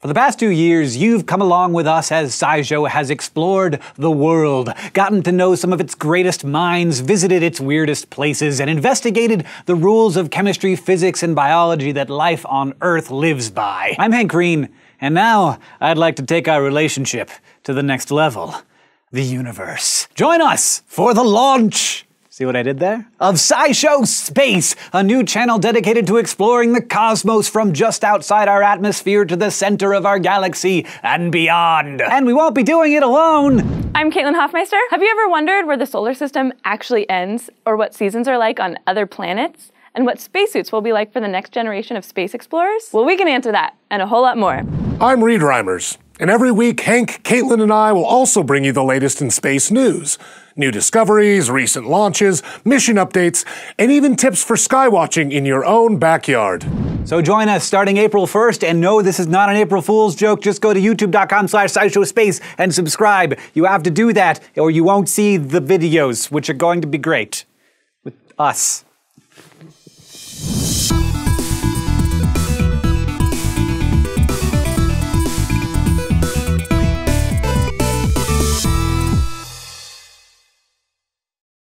For the past two years, you've come along with us as SciShow has explored the world, gotten to know some of its greatest minds, visited its weirdest places, and investigated the rules of chemistry, physics, and biology that life on Earth lives by. I'm Hank Green, and now I'd like to take our relationship to the next level the universe. Join us for the launch! See what I did there? Of SciShow Space, a new channel dedicated to exploring the cosmos from just outside our atmosphere to the center of our galaxy and beyond. And we won't be doing it alone. I'm Caitlin Hofmeister. Have you ever wondered where the solar system actually ends, or what seasons are like on other planets? And what spacesuits will be like for the next generation of space explorers? Well, we can answer that and a whole lot more. I'm Reid Reimers, and every week Hank, Caitlin, and I will also bring you the latest in space news. New discoveries, recent launches, mission updates, and even tips for skywatching in your own backyard. So join us starting April 1st, and no, this is not an April Fool's joke. Just go to youtube.com slash SciShowSpace and subscribe. You have to do that, or you won't see the videos, which are going to be great. With us.